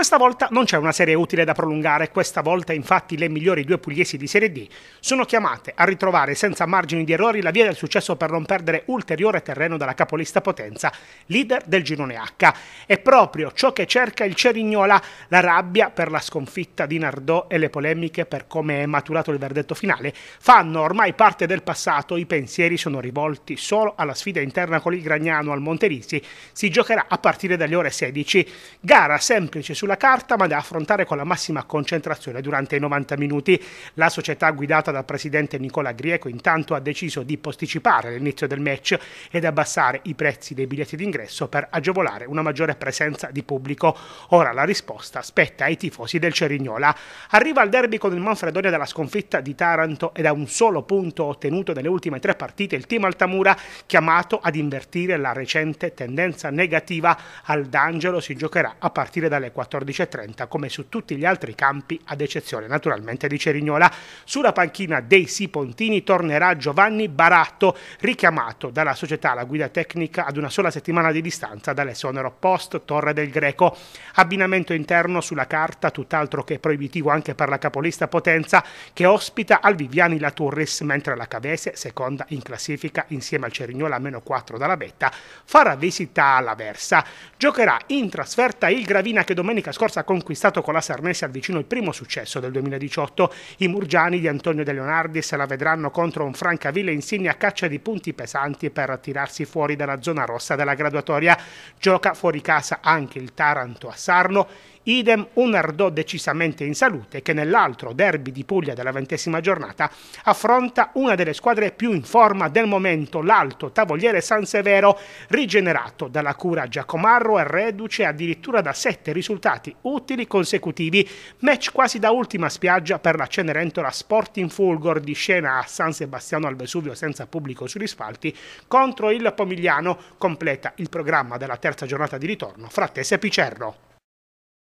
Questa volta non c'è una serie utile da prolungare, questa volta infatti le migliori due pugliesi di Serie D sono chiamate a ritrovare senza margini di errori la via del successo per non perdere ulteriore terreno dalla capolista Potenza, leader del girone H. È proprio ciò che cerca il Cerignola, la rabbia per la sconfitta di Nardò e le polemiche per come è maturato il verdetto finale fanno ormai parte del passato, i pensieri sono rivolti solo alla sfida interna con il Gragnano al Monterisi, si giocherà a partire dalle ore 16, gara semplice sulla carta ma da affrontare con la massima concentrazione durante i 90 minuti. La società guidata dal presidente Nicola Grieco intanto ha deciso di posticipare l'inizio del match ed abbassare i prezzi dei biglietti d'ingresso per agevolare una maggiore presenza di pubblico. Ora la risposta spetta ai tifosi del Cerignola. Arriva al derby con il Manfredonia dalla sconfitta di Taranto e da un solo punto ottenuto nelle ultime tre partite il team Altamura chiamato ad invertire la recente tendenza negativa al D'Angelo si giocherà a partire dalle 14 14.30 come su tutti gli altri campi ad eccezione naturalmente di Cerignola. Sulla panchina dei Sipontini tornerà Giovanni Baratto richiamato dalla società alla guida tecnica ad una sola settimana di distanza dall'esonero post Torre del Greco. Abbinamento interno sulla carta tutt'altro che proibitivo anche per la capolista Potenza che ospita al Viviani la Turris mentre la Cavese, seconda in classifica insieme al Cerignola a meno 4 dalla Betta, farà visita alla Versa. Giocherà in trasferta il Gravina che domenica domenica scorsa ha conquistato con la Sarnese al vicino il primo successo del 2018. I Murgiani di Antonio De Leonardi se la vedranno contro un Francaville insigne a caccia di punti pesanti per tirarsi fuori dalla zona rossa della graduatoria. Gioca fuori casa anche il Taranto a Sarno Idem un Ardò decisamente in salute che nell'altro derby di Puglia della ventesima giornata affronta una delle squadre più in forma del momento, l'Alto Tavoliere San Severo, rigenerato dalla cura Giacomarro e reduce addirittura da sette risultati utili consecutivi, match quasi da ultima spiaggia per la Cenerentola Sporting Fulgor di scena a San Sebastiano al Vesuvio senza pubblico sugli spalti contro il Pomigliano completa il programma della terza giornata di ritorno fra Tese e Picerro.